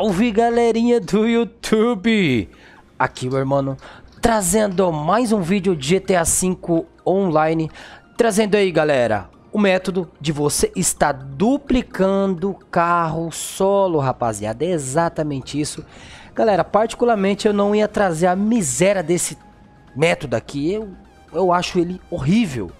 Salve, galerinha do YouTube! Aqui o irmão trazendo mais um vídeo de GTA V online. Trazendo aí galera, o método de você estar duplicando carro solo, rapaziada. É exatamente isso. Galera, particularmente eu não ia trazer a miséria desse método aqui. Eu, eu acho ele horrível.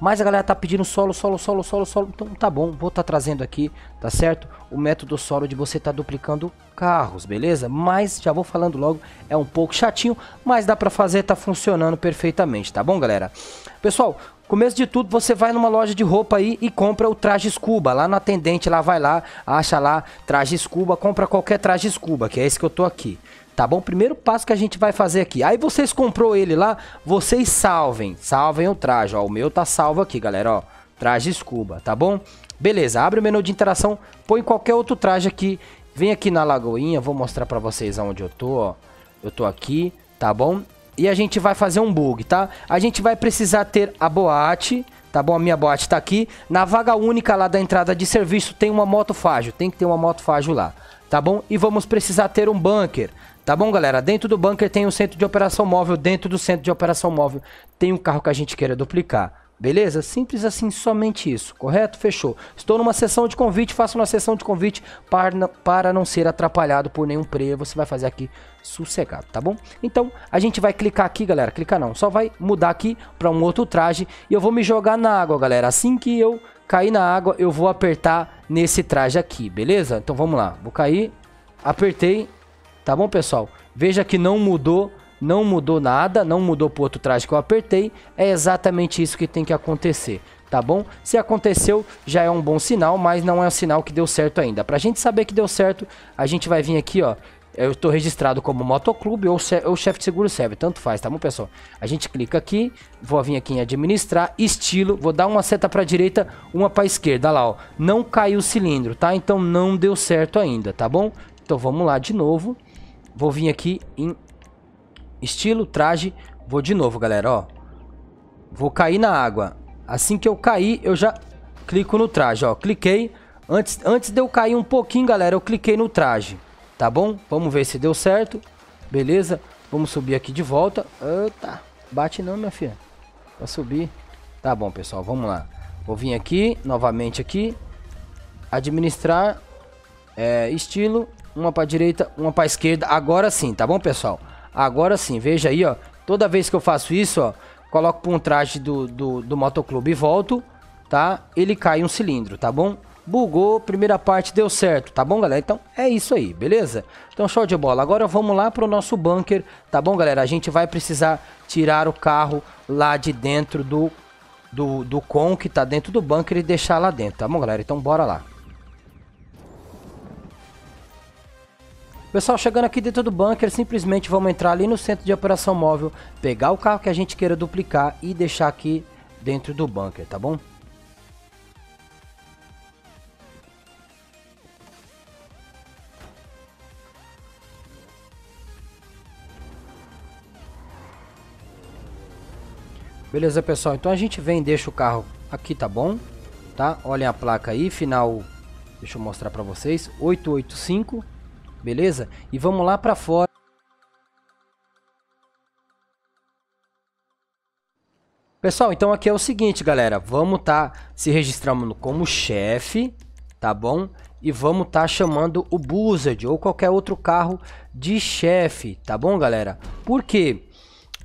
Mas a galera tá pedindo solo, solo, solo, solo, solo. Então tá bom, vou tá trazendo aqui, tá certo? O método solo de você tá duplicando carros, beleza? Mas já vou falando logo, é um pouco chatinho, mas dá pra fazer, tá funcionando perfeitamente, tá bom, galera? Pessoal, Começo de tudo, você vai numa loja de roupa aí e compra o traje scuba. Lá no atendente, lá vai lá, acha lá traje scuba, compra qualquer traje scuba, que é esse que eu tô aqui. Tá bom? Primeiro passo que a gente vai fazer aqui. Aí vocês comprou ele lá, vocês salvem. Salvem o traje, ó. O meu tá salvo aqui, galera, ó. Traje scuba, tá bom? Beleza, abre o menu de interação, põe qualquer outro traje aqui. Vem aqui na lagoinha, vou mostrar pra vocês onde eu tô, ó. Eu tô aqui, tá bom? E a gente vai fazer um bug, tá? A gente vai precisar ter a boate, tá bom? A minha boate tá aqui. Na vaga única lá da entrada de serviço tem uma moto fágio, tem que ter uma moto fágio lá, tá bom? E vamos precisar ter um bunker. Tá bom, galera? Dentro do bunker tem um centro de operação móvel. Dentro do centro de operação móvel tem um carro que a gente queira duplicar. Beleza? Simples assim, somente isso. Correto? Fechou. Estou numa sessão de convite. Faça uma sessão de convite para, para não ser atrapalhado por nenhum player. Você vai fazer aqui sossegado, tá bom? Então, a gente vai clicar aqui, galera. Clicar não. Só vai mudar aqui para um outro traje. E eu vou me jogar na água, galera. Assim que eu cair na água, eu vou apertar nesse traje aqui, beleza? Então, vamos lá. Vou cair. Apertei Tá bom, pessoal? Veja que não mudou, não mudou nada, não mudou pro outro traje que eu apertei. É exatamente isso que tem que acontecer, tá bom? Se aconteceu, já é um bom sinal, mas não é um sinal que deu certo ainda. Pra gente saber que deu certo, a gente vai vir aqui, ó. Eu estou registrado como motoclube ou, ou chefe de seguro serve, tanto faz, tá bom, pessoal? A gente clica aqui, vou vir aqui em administrar, estilo, vou dar uma seta para direita, uma para esquerda, lá, ó. Não caiu o cilindro, tá? Então não deu certo ainda, tá bom? Então vamos lá de novo. Vou vir aqui em estilo, traje. Vou de novo, galera, ó. Vou cair na água. Assim que eu cair, eu já clico no traje, ó. Cliquei. Antes, antes de eu cair um pouquinho, galera, eu cliquei no traje. Tá bom? Vamos ver se deu certo. Beleza? Vamos subir aqui de volta. Eita, bate não, minha filha. Pra subir. Tá bom, pessoal, vamos lá. Vou vir aqui, novamente aqui. Administrar. É, estilo uma para direita, uma para esquerda. Agora sim, tá bom, pessoal? Agora sim, veja aí, ó. Toda vez que eu faço isso, ó, coloco para um traje do, do, do motoclube e volto, tá? Ele cai um cilindro, tá bom? Bugou, primeira parte deu certo, tá bom, galera? Então é isso aí, beleza? Então show de bola. Agora vamos lá pro nosso bunker, tá bom, galera? A gente vai precisar tirar o carro lá de dentro do, do, do com que tá dentro do bunker e deixar lá dentro, tá bom, galera? Então bora lá. Pessoal, chegando aqui dentro do bunker, simplesmente vamos entrar ali no centro de operação móvel, pegar o carro que a gente queira duplicar e deixar aqui dentro do bunker, tá bom? Beleza, pessoal? Então a gente vem e deixa o carro aqui, tá bom? Tá? Olhem a placa aí, final... Deixa eu mostrar pra vocês. 885 beleza? E vamos lá para fora. Pessoal, então aqui é o seguinte, galera. Vamos tá se registrando como chefe, tá bom? E vamos tá chamando o Buzzard ou qualquer outro carro de chefe, tá bom, galera? Por quê?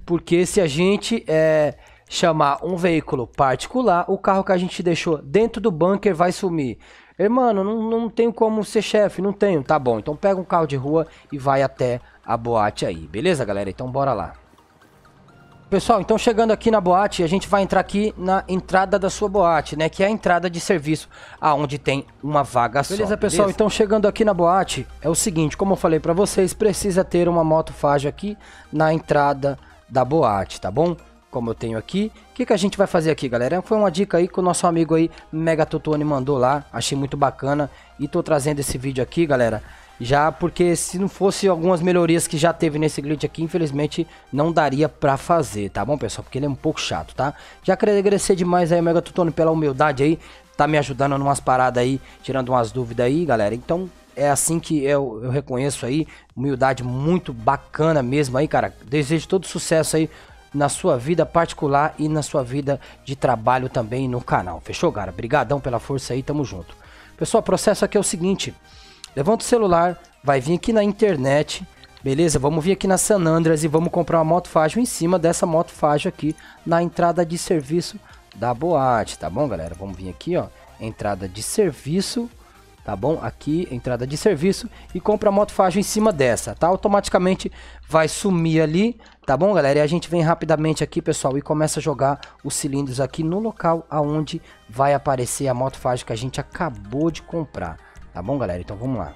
Porque se a gente é, chamar um veículo particular, o carro que a gente deixou dentro do bunker vai sumir. Mano, não, não tenho como ser chefe, não tenho. Tá bom, então pega um carro de rua e vai até a boate aí. Beleza, galera? Então bora lá. Pessoal, então chegando aqui na boate, a gente vai entrar aqui na entrada da sua boate, né? Que é a entrada de serviço, aonde tem uma vaga beleza, só. Pessoal, beleza? então chegando aqui na boate, é o seguinte, como eu falei para vocês, precisa ter uma moto fágil aqui na entrada da boate, tá bom? Como eu tenho aqui. O que, que a gente vai fazer aqui, galera? Foi uma dica aí que o nosso amigo aí, Mega Totone, mandou lá. Achei muito bacana. E tô trazendo esse vídeo aqui, galera. Já porque se não fosse algumas melhorias que já teve nesse glitch aqui, infelizmente não daria pra fazer, tá bom, pessoal? Porque ele é um pouco chato, tá? Já queria agradecer demais aí, Mega Tutone, pela humildade aí. Tá me ajudando em umas paradas aí, tirando umas dúvidas aí, galera. Então, é assim que eu, eu reconheço aí. Humildade muito bacana mesmo aí, cara. Desejo todo sucesso aí na sua vida particular e na sua vida de trabalho também no canal. Fechou, cara? Obrigadão pela força aí, tamo junto. Pessoal, o processo aqui é o seguinte. Levanta o celular, vai vir aqui na internet, beleza? Vamos vir aqui na San Andreas e vamos comprar uma moto fágil em cima dessa moto fágil aqui na entrada de serviço da boate, tá bom, galera? Vamos vir aqui, ó, entrada de serviço tá bom? Aqui, entrada de serviço e compra a moto fágil em cima dessa, tá? Automaticamente vai sumir ali, tá bom, galera? E a gente vem rapidamente aqui, pessoal, e começa a jogar os cilindros aqui no local aonde vai aparecer a moto fágil que a gente acabou de comprar, tá bom, galera? Então vamos lá.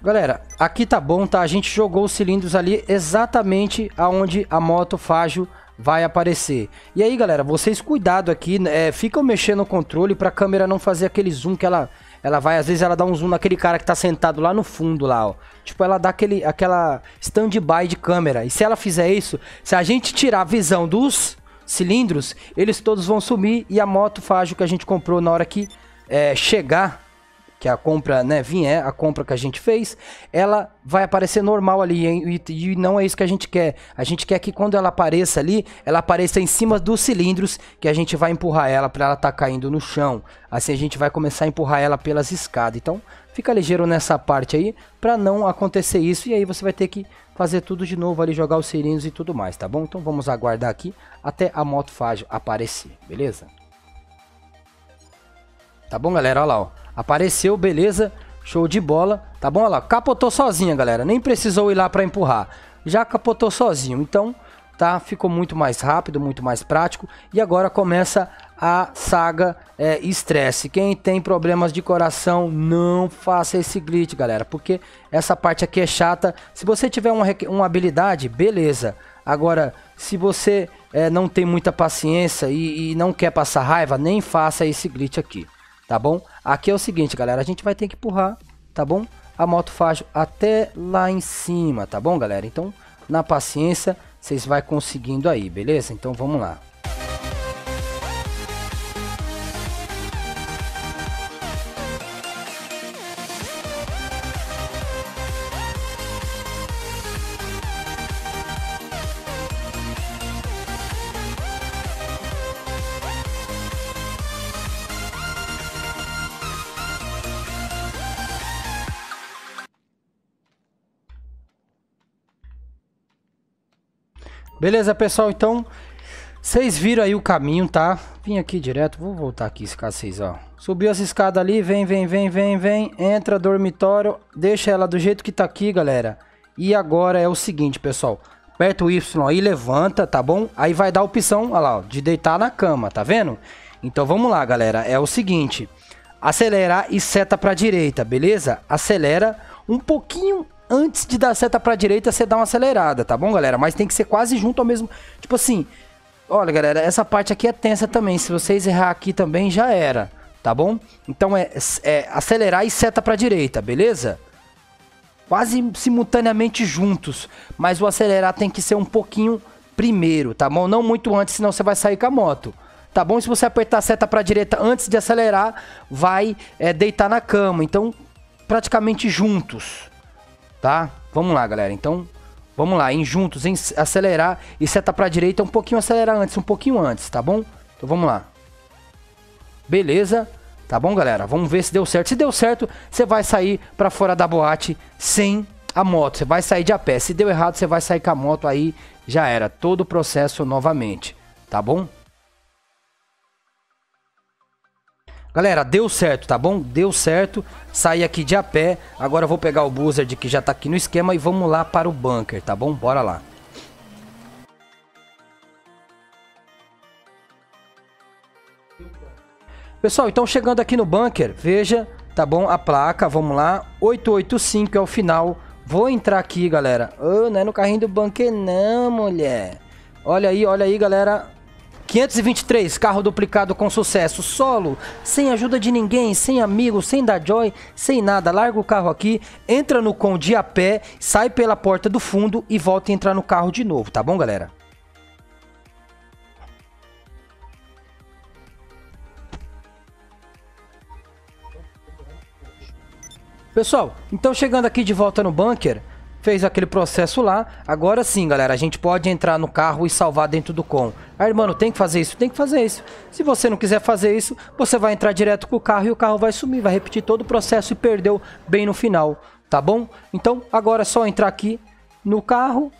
Galera, aqui tá bom, tá? A gente jogou os cilindros ali exatamente aonde a moto Fágio vai aparecer. E aí, galera, vocês cuidado aqui, é, ficam mexendo no controle pra câmera não fazer aquele zoom que ela, ela vai, às vezes ela dá um zoom naquele cara que tá sentado lá no fundo lá, ó. Tipo, ela dá aquele, aquela stand-by de câmera. E se ela fizer isso, se a gente tirar a visão dos cilindros, eles todos vão sumir e a moto Fágio que a gente comprou na hora que é, chegar que a compra, né, vier, a compra que a gente fez, ela vai aparecer normal ali e, e, não é isso que a gente quer. A gente quer que quando ela apareça ali, ela apareça em cima dos cilindros que a gente vai empurrar ela para ela estar tá caindo no chão. Assim a gente vai começar a empurrar ela pelas escadas. Então, fica ligeiro nessa parte aí para não acontecer isso e aí você vai ter que fazer tudo de novo ali, jogar os cilindros e tudo mais, tá bom? Então vamos aguardar aqui até a moto Fágio aparecer, beleza? Tá bom, galera? Olha lá, ó. Apareceu, beleza. Show de bola. Tá bom? Olha lá. Capotou sozinha, galera. Nem precisou ir lá para empurrar. Já capotou sozinho. Então, tá? Ficou muito mais rápido, muito mais prático. E agora começa a saga é, estresse. Quem tem problemas de coração, não faça esse glitch, galera. Porque essa parte aqui é chata. Se você tiver uma, uma habilidade, beleza. Agora, se você é, não tem muita paciência e, e não quer passar raiva, nem faça esse glitch aqui tá bom? Aqui é o seguinte, galera, a gente vai ter que empurrar, tá bom? A moto fágil até lá em cima, tá bom, galera? Então, na paciência, vocês vai conseguindo aí, beleza? Então, vamos lá. Beleza, pessoal? Então, vocês viram aí o caminho, tá? Vim aqui direto, vou voltar aqui, caso vocês, ó. Subiu as escadas ali, vem, vem, vem, vem, vem. Entra dormitório, deixa ela do jeito que tá aqui, galera. E agora é o seguinte, pessoal. Aperta o Y aí, levanta, tá bom? Aí vai dar a opção, olha lá, ó, de deitar na cama, tá vendo? Então vamos lá, galera. É o seguinte. Acelerar e seta pra direita, beleza? Acelera um pouquinho antes de dar seta pra direita, você dá uma acelerada, tá bom, galera? Mas tem que ser quase junto ao mesmo... Tipo assim, olha, galera, essa parte aqui é tensa também. Se vocês errar aqui também, já era, tá bom? Então é, é acelerar e seta pra direita, beleza? Quase simultaneamente juntos. Mas o acelerar tem que ser um pouquinho primeiro, tá bom? Não muito antes, senão você vai sair com a moto. Tá bom? Se você apertar a seta pra direita antes de acelerar, vai é, deitar na cama. Então, praticamente juntos tá? Vamos lá, galera. Então, vamos lá, em juntos, em acelerar e seta pra direita, um pouquinho acelerar antes, um pouquinho antes, tá bom? Então vamos lá. Beleza? Tá bom, galera? Vamos ver se deu certo. Se deu certo, você vai sair para fora da boate sem a moto. Você vai sair de a pé. Se deu errado, você vai sair com a moto aí. Já era. Todo o processo novamente. Tá bom? Galera, deu certo, tá bom? Deu certo. Saí aqui de a pé. Agora eu vou pegar o Buzzard que já tá aqui no esquema e vamos lá para o bunker, tá bom? Bora lá. Pessoal, então chegando aqui no bunker, veja, tá bom? A placa, vamos lá. 885 é o final. Vou entrar aqui, galera. Oh, não é no carrinho do bunker não, mulher. Olha aí, olha aí, galera. 523, carro duplicado com sucesso, solo, sem ajuda de ninguém, sem amigo, sem dar joy, sem nada. Larga o carro aqui, entra no Conde a pé, sai pela porta do fundo e volta a entrar no carro de novo, tá bom, galera? Pessoal, então chegando aqui de volta no bunker, fez aquele processo lá. Agora sim, galera, a gente pode entrar no carro e salvar dentro do com. Aí, mano, tem que fazer isso? Tem que fazer isso. Se você não quiser fazer isso, você vai entrar direto com o carro e o carro vai sumir, vai repetir todo o processo e perdeu bem no final, tá bom? Então, agora é só entrar aqui no carro,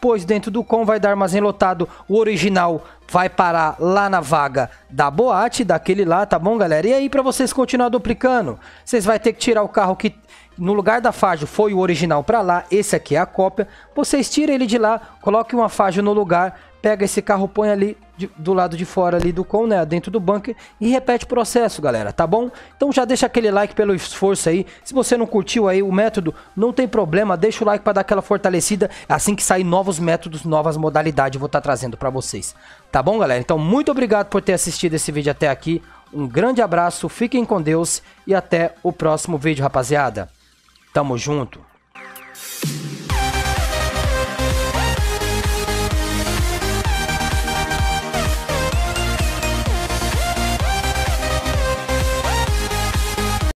pois dentro do com vai dar armazém lotado, o original vai parar lá na vaga da boate, daquele lá, tá bom, galera? E aí, para vocês continuar duplicando, vocês vai ter que tirar o carro que no lugar da Fajo foi o original para lá, esse aqui é a cópia. Vocês tiram ele de lá, coloquem uma Fajo no lugar, pega esse carro, põe ali de, do lado de fora ali do com, né, dentro do bunker e repete o processo, galera, tá bom? Então já deixa aquele like pelo esforço aí. Se você não curtiu aí o método, não tem problema, deixa o like para dar aquela fortalecida. Assim que sair novos métodos, novas modalidades, vou estar tá trazendo para vocês. Tá bom, galera? Então muito obrigado por ter assistido esse vídeo até aqui. Um grande abraço, fiquem com Deus e até o próximo vídeo, rapaziada. Tamo junto.